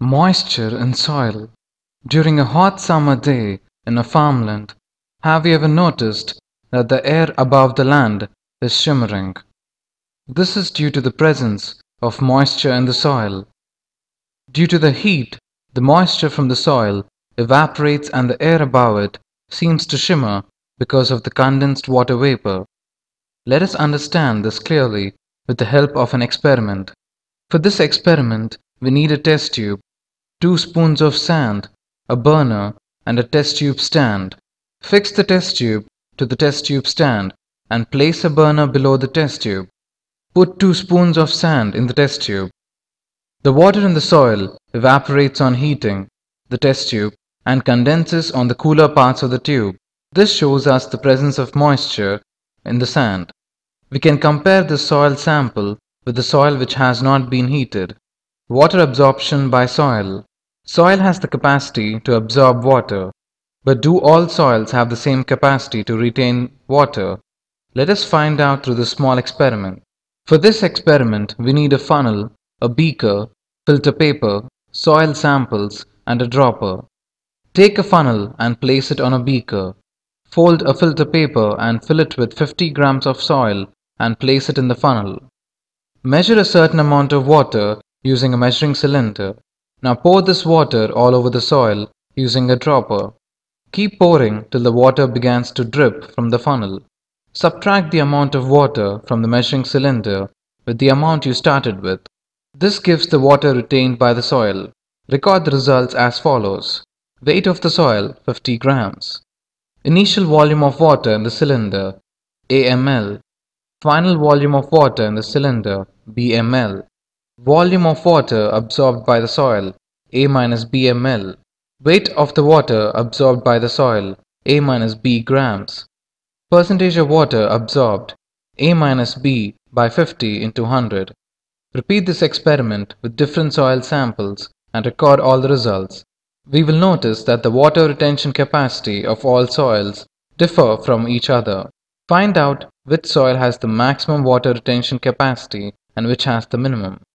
Moisture in soil. During a hot summer day in a farmland, have you ever noticed that the air above the land is shimmering? This is due to the presence of moisture in the soil. Due to the heat, the moisture from the soil evaporates and the air above it seems to shimmer because of the condensed water vapor. Let us understand this clearly with the help of an experiment. For this experiment, we need a test tube 2 spoons of sand, a burner, and a test tube stand. Fix the test tube to the test tube stand and place a burner below the test tube. Put 2 spoons of sand in the test tube. The water in the soil evaporates on heating the test tube and condenses on the cooler parts of the tube. This shows us the presence of moisture in the sand. We can compare the soil sample with the soil which has not been heated. Water absorption by soil. Soil has the capacity to absorb water, but do all soils have the same capacity to retain water? Let us find out through this small experiment. For this experiment, we need a funnel, a beaker, filter paper, soil samples, and a dropper. Take a funnel and place it on a beaker. Fold a filter paper and fill it with 50 grams of soil and place it in the funnel. Measure a certain amount of water using a measuring cylinder. Now pour this water all over the soil using a dropper. Keep pouring till the water begins to drip from the funnel. Subtract the amount of water from the measuring cylinder with the amount you started with. This gives the water retained by the soil. Record the results as follows. Weight of the soil 50 grams. Initial volume of water in the cylinder AML. Final volume of water in the cylinder BML. Volume of water absorbed by the soil A minus BML. Weight of the water absorbed by the soil A minus B grams. Percentage of water absorbed A minus B by 50 into 100. Repeat this experiment with different soil samples and record all the results. We will notice that the water retention capacity of all soils differ from each other. Find out which soil has the maximum water retention capacity and which has the minimum.